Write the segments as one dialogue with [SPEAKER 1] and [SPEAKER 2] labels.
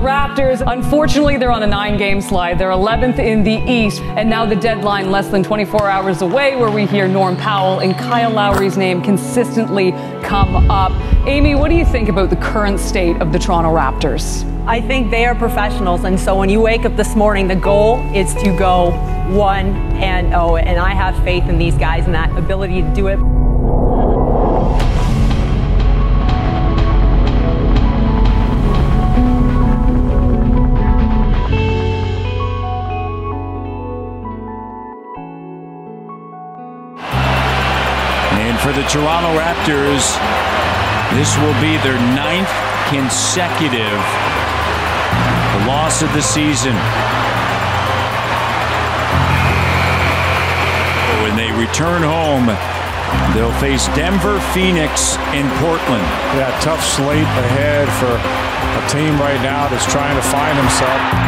[SPEAKER 1] the Raptors, unfortunately, they're on a nine game slide. They're 11th in the East, and now the deadline less than 24 hours away, where we hear Norm Powell and Kyle Lowry's name consistently come up. Amy, what do you think about the current state of the Toronto Raptors?
[SPEAKER 2] I think they are professionals, and so when you wake up this morning, the goal is to go 1 and 0, and I have faith in these guys and that ability to do it.
[SPEAKER 3] For the Toronto Raptors, this will be their ninth consecutive loss of the season. When they return home, they'll face Denver, Phoenix, and Portland.
[SPEAKER 4] Yeah, tough slate ahead for a team right now that's trying to find himself.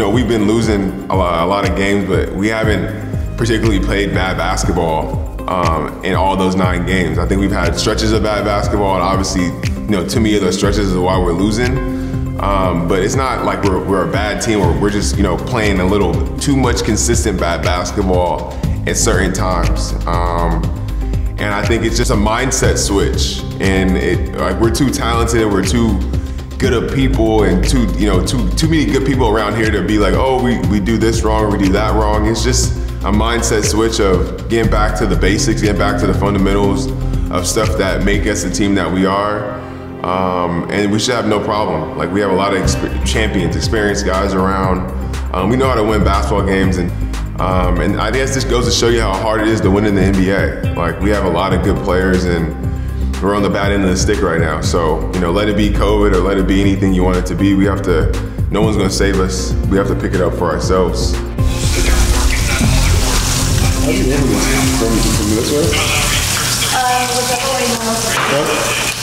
[SPEAKER 5] Know, we've been losing a lot, a lot of games, but we haven't particularly played bad basketball um, in all those nine games. I think we've had stretches of bad basketball, and obviously, you know, to me, those stretches is why we're losing. Um, but it's not like we're, we're a bad team or we're just, you know, playing a little too much consistent bad basketball at certain times. Um, and I think it's just a mindset switch. And it, like, we're too talented we're too good of people and too, you know, too too many good people around here to be like, oh, we, we do this wrong or we do that wrong. It's just a mindset switch of getting back to the basics, getting back to the fundamentals of stuff that make us the team that we are. Um, and we should have no problem. Like we have a lot of champions, experienced guys around. Um, we know how to win basketball games, and um, and I guess this goes to show you how hard it is to win in the NBA. Like we have a lot of good players, and we're on the bad end of the stick right now. So, you know, let it be COVID or let it be anything you want it to be. We have to, no one's gonna save us. We have to pick it up for ourselves.
[SPEAKER 6] From, from this way? Uh, whichever way you want.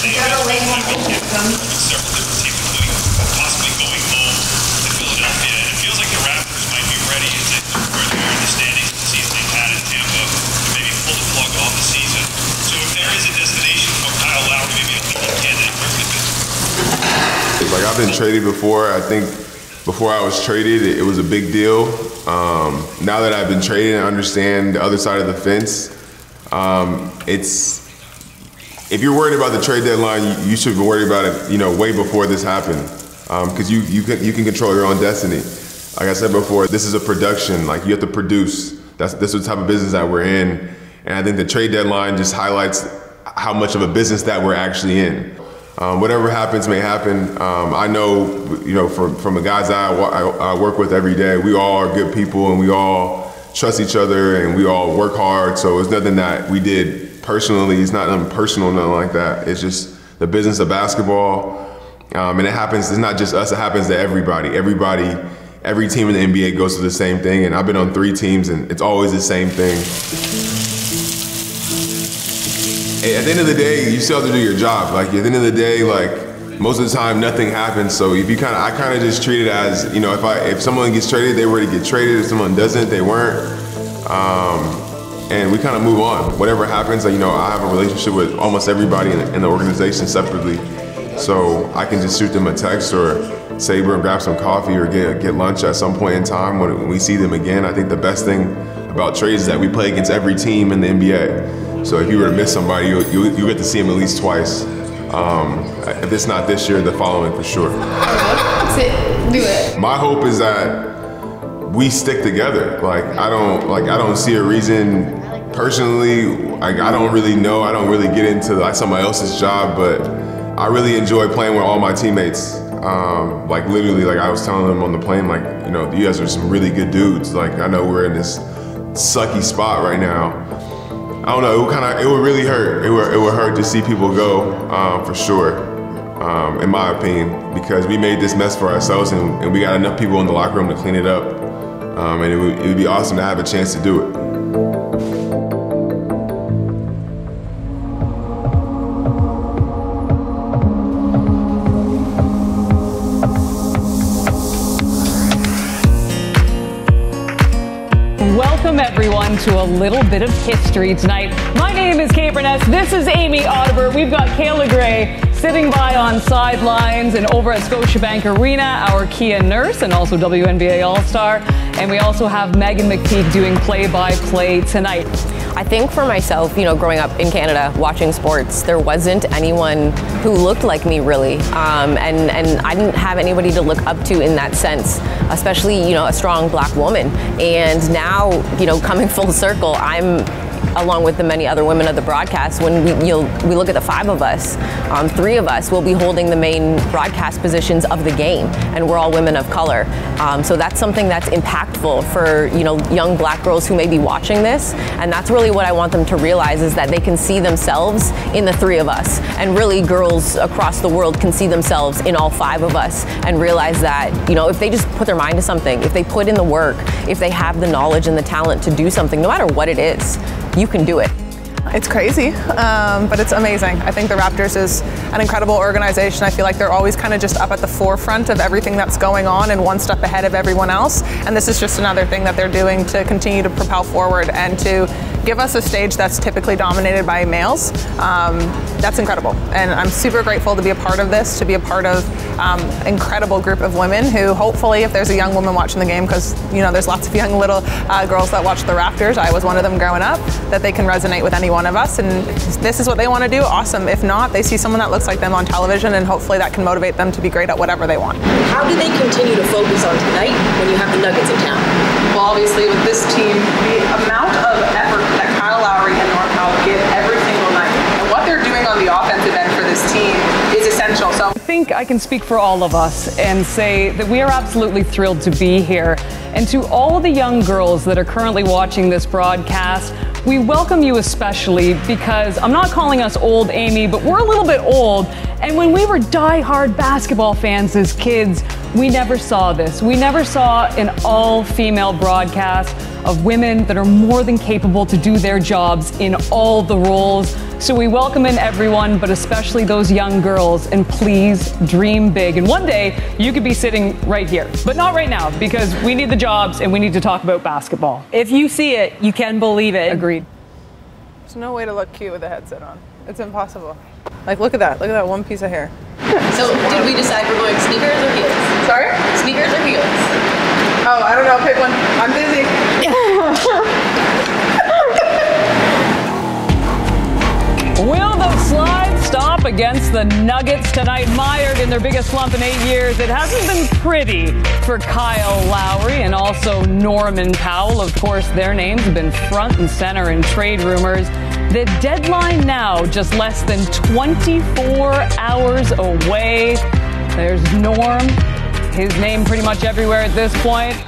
[SPEAKER 6] Whichever way you want to
[SPEAKER 5] Like I've been traded before. I think before I was traded, it, was a big deal. Um, now that I've been traded and understand the other side of the fence, um, it's if you're worried about the trade deadline, you, you, should be worried about it, you know, way before this happened, because um, you you can you can control your own destiny. Like I said before, this is a production. Like you have to produce. That's this is the type of business that we're in, and I think the trade deadline just highlights how much of a business that we're actually in. Um, whatever happens may happen. Um, I know, you know, from, from the guys I, I, I, work with every day, we all are good people and we all trust each other and we all work hard. So it's nothing that we did personally. It's not nothing personal, nothing like that. It's just the business of basketball. Um, and it happens, it's not just us, it happens to everybody. Everybody, every team in the NBA goes through the same thing. And I've been on three teams and it's always the same thing at the end of the day, you still have to do your job. Like at the end of the day, like most of the time, nothing happens. So if you kind of, I kind of just treat it as, you know, if I if someone gets traded, they were to get traded. If someone doesn't, they weren't. Um, and we kind of move on. Whatever happens, like, you know, I have a relationship with almost everybody in the, in the organization separately. So I can just shoot them a text or say we're gonna grab some coffee or get get lunch at some point in time when we see them again. I think the best thing about trades is that we play against every team in the NBA. So if you were to miss somebody, you, you, you get to see them at least twice. Um, if it's not this year, the following for sure.
[SPEAKER 6] Do it.
[SPEAKER 5] My hope is that we stick together. Like I don't like I don't see a reason personally. Like I don't really know. I don't really get into like somebody else's job, but I really enjoy playing with all my teammates. Um, like literally, like I was telling them on the plane, like you know, you guys are some really good dudes. Like I know we're in this sucky spot right now, I don't know. It would kind of, it would really hurt. It would, it would hurt to see people go, um, for sure, um, in my opinion, because we made this mess for ourselves and, and, we got enough people in the locker room to clean it up. Um, and it would, it would be awesome to have a chance to do it.
[SPEAKER 1] To a little bit of history tonight. My name is Kate Beirness. This is Amy Audibert. We've got Kayla Grey sitting by on sidelines and over at Scotiabank Arena, our Kia Nurse and also WNBA All-Star. And we also have Meghan McPeak doing play-by-play tonight.
[SPEAKER 7] I think for myself, you know, growing up in Canada, watching sports, there wasn't anyone who looked like me really, um, and and I didn't have anybody to look up to in that sense, especially you know a strong black woman. And now, you know, coming full circle, I'm along with the many other women of the broadcast, when we, we look at the five of us, um, three of us will be holding the main broadcast positions of the game, and we're all women of color. Um, so that's something that's impactful for you know young black girls who may be watching this, and that's really what I want them to realize is that they can see themselves in the three of us, and really girls across the world can see themselves in all five of us, and realize that you know if they just put their mind to something, if they put in the work, if they have the knowledge and the talent to do something, no matter what it is, you can do it.
[SPEAKER 8] It's crazy, um, but it's amazing. I think the Raptors is an incredible organization. I feel like they're always kind of just up at the forefront of everything that's going on and one step ahead of everyone else. And this is just another thing that they're doing to continue to propel forward and to give us a stage that's typically dominated by males. Um, that's incredible. And I'm super grateful to be a part of this, to be a part of um, incredible group of women who hopefully if there's a young woman watching the game, because you know there's lots of young little uh, girls that watch the Raptors, I was one of them growing up, that they can resonate with any one of us. And this is what they want to do, awesome. If not, they see someone that looks like them on television and hopefully that can motivate them to be great at whatever they want.
[SPEAKER 9] How do they continue to focus on tonight when you have the Nuggets in town?
[SPEAKER 8] Well, obviously with this team, the amount of effort that Kyle Lowry and Norm Powell give every single night and what they're doing on the offensive end for this team is essential. So
[SPEAKER 1] I think I can speak for all of us and say that we are absolutely thrilled to be here. And to all the young girls that are currently watching this broadcast, we welcome you especially because I'm not calling us old, Amy, but we're a little bit old. And when we were die-hard basketball fans as kids, we never saw this. We never saw an all female broadcast of women that are more than capable to do their jobs in all the roles. So we welcome in everyone, but especially those young girls. And please dream big. And one day you could be sitting right here, but not right now because we need the jobs and we need to talk about basketball.
[SPEAKER 2] If you see it, you can believe it.
[SPEAKER 1] Agreed.
[SPEAKER 8] There's no way to look cute with a headset on. It's impossible. Like, look at that. Look at that one piece of hair.
[SPEAKER 9] So, did we decide we're going sneakers or heels?
[SPEAKER 8] Sorry?
[SPEAKER 9] Sneakers or heels?
[SPEAKER 8] Oh, I don't know. Pick one. I'm busy.
[SPEAKER 1] Will the slide stop against the Nuggets tonight? Mired in their biggest slump in eight years. It hasn't been pretty for Kyle Lowry and also Norman Powell. Of course, their names have been front and center in trade rumors. The deadline now just less than 24 hours away. There's Norm, his name pretty much everywhere at this point.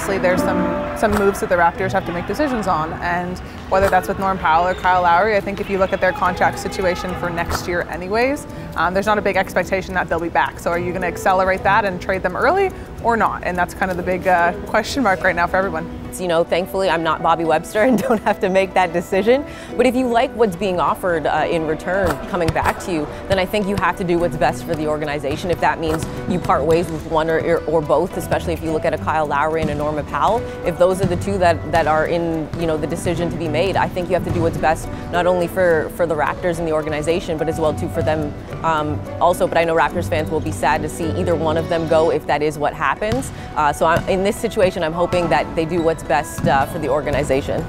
[SPEAKER 8] Obviously, there's some some moves that the Raptors have to make decisions on, and whether that's with Norm Powell or Kyle Lowry, I think if you look at their contract situation for next year, anyways, um, there's not a big expectation that they'll be back. So, are you going to accelerate that and trade them early or not? And that's kind of the big uh, question mark right now for everyone.
[SPEAKER 7] You know, thankfully, I'm not Bobby Webster and don't have to make that decision. But if you like what's being offered uh, in return coming back to you, then I think you have to do what's best for the organization. If that means you part ways with one or, or both, especially if you look at a Kyle Lowry and a Norma Powell, if those are the two that, that are in, you know, the decision to be made, I think you have to do what's best not only for, for the Raptors and the organization, but as well too for them um, also. But I know Raptors fans will be sad to see either one of them go if that is what happens. Uh, so I'm, in this situation, I'm hoping that they do what's best uh, for the organization.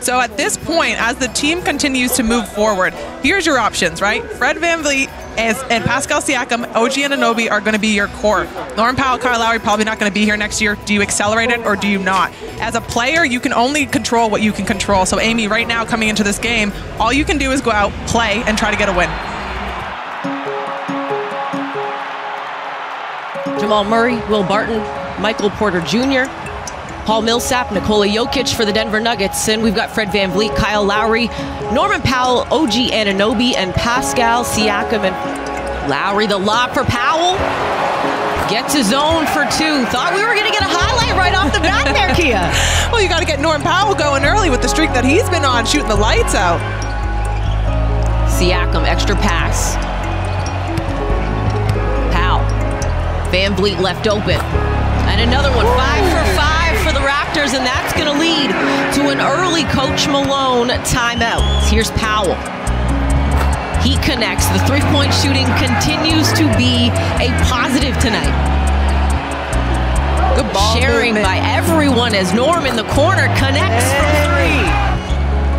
[SPEAKER 10] So at this point, as the team continues to move forward, here's your options, right? Fred VanVleet as, and Pascal Siakam, OG Anunoby are going to be your core. Norm Powell, Kyle Lowry probably not going to be here next year. Do you accelerate it or do you not? As a player, you can only control what you can control. So Amy, right now coming into this game, all you can do is go out, play, and try to get a win.
[SPEAKER 11] Jamal Murray, Will Barton, Michael Porter Jr., Paul Millsap, Nikola Jokic for the Denver Nuggets, and we've got Fred VanVleet, Kyle Lowry, Norman Powell, OG Anunoby, and Pascal Siakam. And Lowry, the lob for Powell, gets his own for two. Thought we were going to get a highlight right off the bat there, Kia.
[SPEAKER 10] well, you got to get Norm Powell going early with the streak that he's been on, shooting the lights out.
[SPEAKER 11] Siakam, extra pass. Van Vleet left open. And another one, five for five for the Raptors, and that's going to lead to an early Coach Malone timeout. Here's Powell. He connects. The three point shooting continues to be a positive tonight.
[SPEAKER 2] Good ball
[SPEAKER 11] Sharing
[SPEAKER 2] movement.
[SPEAKER 11] by everyone as Norm in the corner connects from three.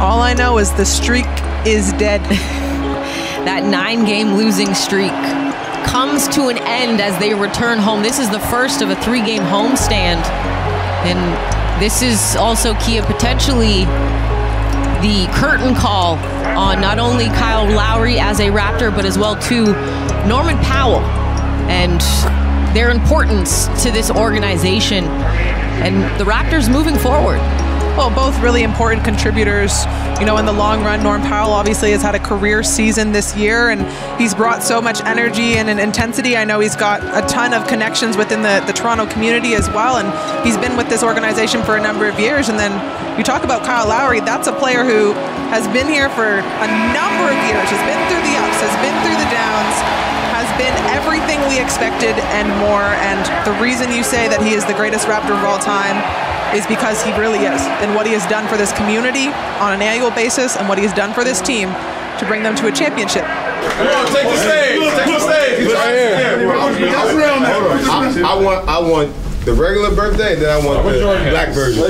[SPEAKER 10] All I know is the streak is dead.
[SPEAKER 11] That nine game losing streak comes to an end as they return home. This is the first of a three game homestand. And this is also of potentially the curtain call on not only Kyle Lowry as a Raptor, but as well to Norman Powell and their importance to this organization and the Raptors moving forward.
[SPEAKER 10] Well, both really important contributors. You know, in the long run, Norm Powell obviously has had a career season this year, and he's brought so much energy and, and intensity. I know he's got a ton of connections within the, the Toronto community as well, and he's been with this organization for a number of years. And then you talk about Kyle Lowry, that's a player who has been here for a number of years, has been through the ups, has been through the downs, has been everything we expected and more. And the reason you say that he is the greatest Raptor of all time is because he really is. And what he has done for this community on an annual basis and what he has done for this team to bring them to a championship.
[SPEAKER 5] Come on, take the stage. Take the stage. He's right here. I, I want, I want the regular birthday, then I want the black version.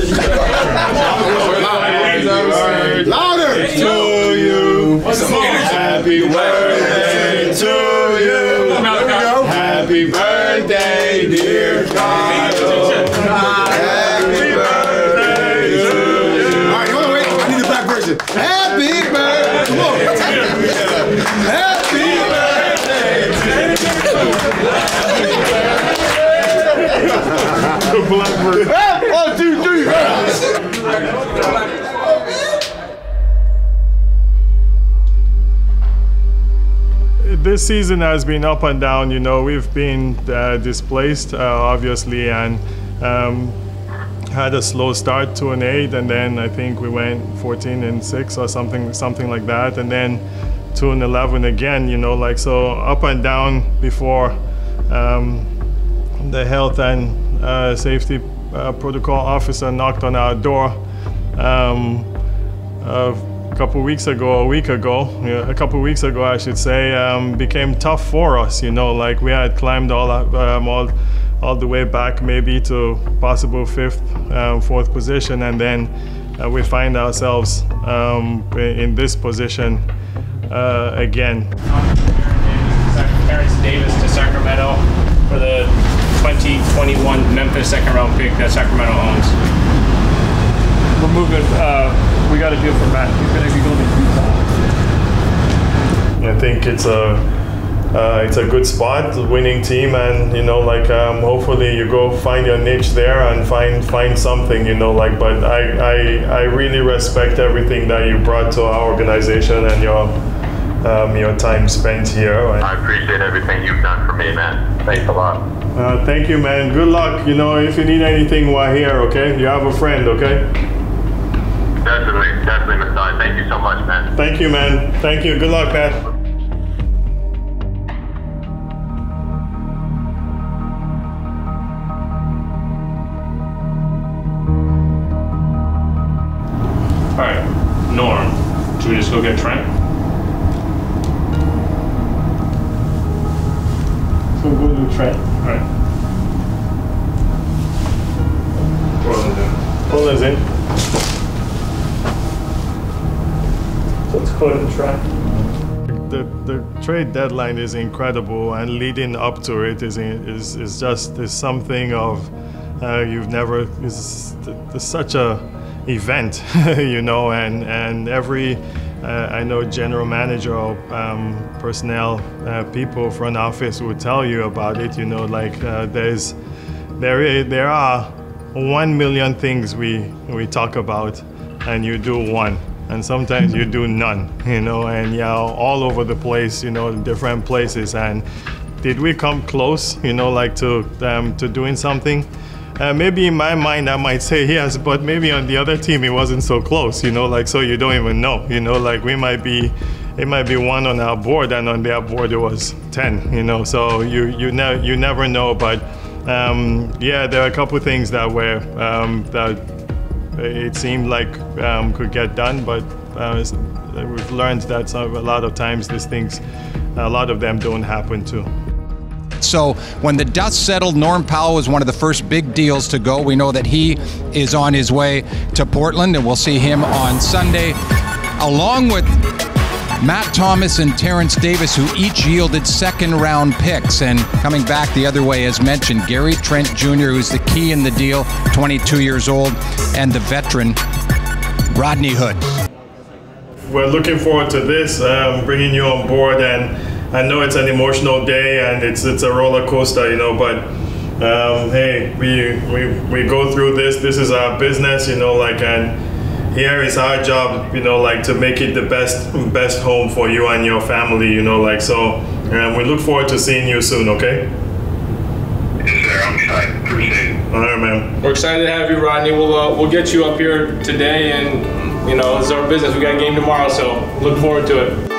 [SPEAKER 5] Louder to you. Happy birthday to you. Happy birthday, dear Kyle. Happy birthday. Come on. Happy birthday. The
[SPEAKER 12] this season has been up and down. You know, we've been uh, displaced, uh, obviously, and um, had a slow start, two and eight, and then I think we went 14 and six or something, something like that, and then two and 11 again. You know, like so up and down before um, the health and uh, safety uh, protocol officer knocked on our door. Um, a couple weeks ago, a week ago, yeah, a couple weeks ago, I should say, um, became tough for us. You know, like we had climbed all um, all, all the way back, maybe to possible fifth, um, fourth position, and then uh, we find ourselves um, in this position uh, again.
[SPEAKER 13] Terence Davis to Sacramento for the 2021 Memphis second round pick that Sacramento owns.
[SPEAKER 14] We're moving. Uh, we got a deal for Matt. He's going to be going to Utah.
[SPEAKER 12] I think it's a uh, it's a good spot, winning team, and you know, like um, hopefully you go find your niche there and find find something, you know, like. But I I, I really respect everything that you brought to our organization and your um, your time spent here.
[SPEAKER 15] I appreciate everything you've done for me, man. Thanks a lot.
[SPEAKER 12] Uh, thank you, man. Good luck. You know, if you need anything, we're here. Okay, you have a friend. Okay.
[SPEAKER 15] Definitely, definitely, Masai. Thank you so much, man.
[SPEAKER 12] Thank you, man. Thank you. Good luck, man.
[SPEAKER 13] Go get Trent?
[SPEAKER 12] So we'll go to Trent.
[SPEAKER 13] All right.
[SPEAKER 12] Roland's in. Roland's in. So let's go to Trent. The, the trade deadline is incredible, and leading up to it is is, is just is something of uh, you've never is it's such a event, you know, and and every uh, I know general manager or um, personnel uh, people front office will tell you about it. You know, like uh, there's there is, there are one million things we we talk about, and you do one and sometimes you do none, you know, and yeah, all over the place, you know, different places. And did we come close, you know, like to um, to doing something? Uh, maybe in my mind I might say yes, but maybe on the other team it wasn't so close, you know, like so you don't even know, you know, like we might be it might be one on our board, and on their board it was ten. You know, so you you never you never know. But um, yeah, there are a couple things that were um, that it seemed like um, could get done, but uh, we've learned that a lot of times these things, a lot of them don't happen too.
[SPEAKER 16] So when the dust settled, Norm Powell was one of the first big deals to go. We know that he is on his way to Portland, and we'll see him on Sunday, along with Matt Thomas and Terence Davis, who each yielded second round picks. And coming back the other way, as mentioned, Gary Trent Jr., who's the key in the deal, 22 years old, and the veteran, Rodney Hood.
[SPEAKER 12] We're looking forward to this, um, bringing you on board. And I know it's an emotional day and it's, it's a roller coaster, you know, but um, hey, we, we, we go through this. This is our business, you know, like, and here is our job, you know, like to make it the best best home for you and your family, you know, like so. And we look forward to seeing you soon. Okay. All right, man.
[SPEAKER 13] We're excited to have you, Rodney. We'll uh, we'll get you up here today, and you know, it's our business. We got a game tomorrow, so look forward to it.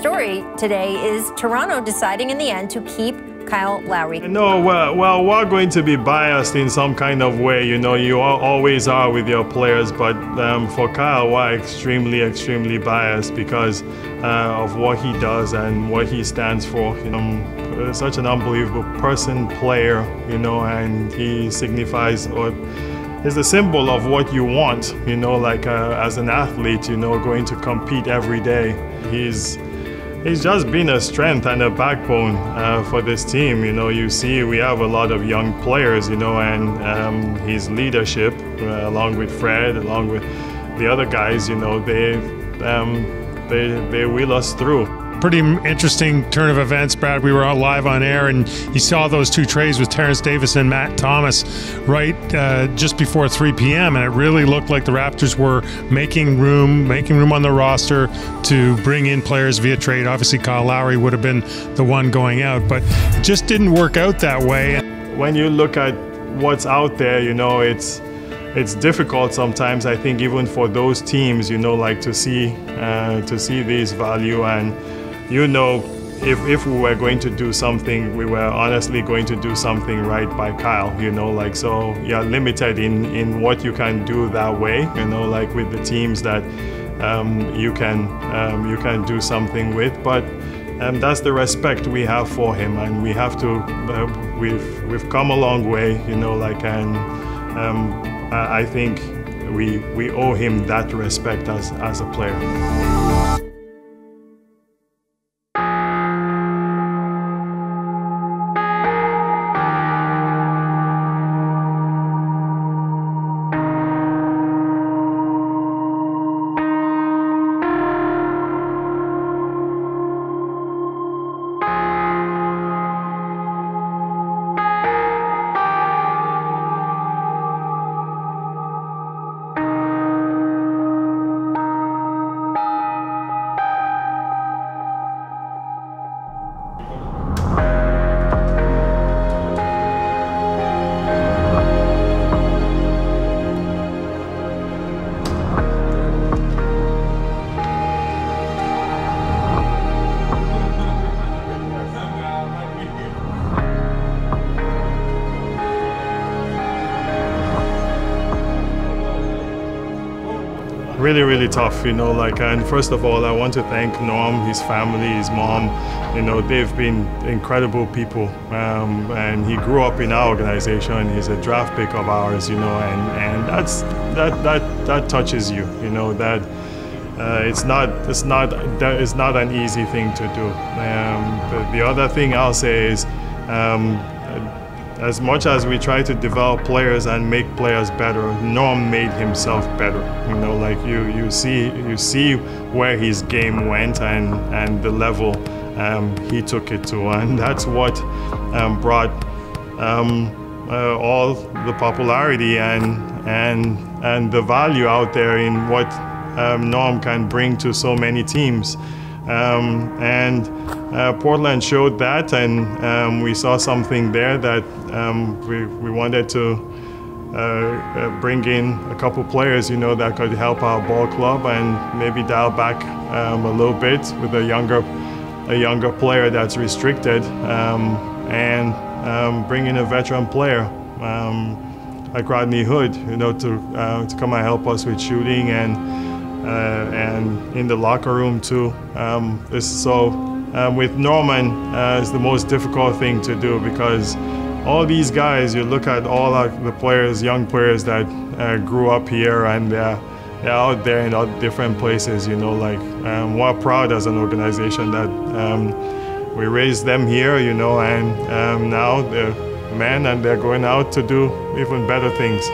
[SPEAKER 17] Story today is Toronto deciding in the end to keep Kyle Lowry.
[SPEAKER 12] No, well, well, we're going to be biased in some kind of way. You know, you always are with your players, but um, for Kyle, we're extremely, extremely biased because uh, of what he does and what he stands for. You know, such an unbelievable person, player, you know, and he signifies or is a symbol of what you want, you know, like uh, as an athlete, you know, going to compete every day. He's he's just been a strength and a backbone uh, for this team. You know, you see we have a lot of young players, you know, and um, his leadership, uh, along with Fred, along with the other guys, you know, they um, they they wheel us through
[SPEAKER 18] pretty interesting turn of events, Brad. We were live on air, and you saw those two trades with Terence Davis and Matt Thomas right uh, just before 3 p.m. And it really looked like the Raptors were making room, making room on the roster to bring in players via trade. Obviously, Kyle Lowry would have been the one going out, but it just didn't work out that way.
[SPEAKER 12] When you look at what's out there, you know, it's it's difficult sometimes. I think even for those teams, you know, like to see uh, to see this value and you know, if, if we were going to do something, we were honestly going to do something right by Kyle, you know, like, so you're limited in, in what you can do that way, you know, like with the teams that um, you can um, you can do something with, but um, that's the respect we have for him, and we have to. Uh, we've we've come a long way, you know, like, and um, I, I think we we owe him that respect as as a player. Really, really tough, you know, like, and first of all, I want to thank Norm, his family, his mom, you know, they've been incredible people, um, and he grew up in our organization, he's a draft pick of ours, you know, and, and that's, that, that, that touches you, you know, that uh, it's not, it's not, that is not an easy thing to do. Um, the, the other thing I'll say is, um, as much as we try to develop players and make players better, Norm made himself better. You know, like you, you see, you see where his game went and and the level um, he took it to, and that's what um, brought um, uh, all the popularity and and and the value out there in what um, Norm can bring to so many teams. Um, and uh, Portland showed that, and um, we saw something there that um, we, we wanted to uh, uh, bring in a couple players, you know, that could help our ball club and maybe dial back um, a little bit with a younger, a younger player that's restricted, um, and um, bring in a veteran player um, like Rodney Hood, you know, to uh, to come and help us with shooting and uh, and in the locker room too. Um, so um, with Norman uh, is the most difficult thing to do because all these guys, you look at all the players, young players that uh, grew up here and they're, they're out there in all different places, you know, like um, we're proud as an organization that um, we raised them here, you know, and um, now they're men and they're going out to do even better things.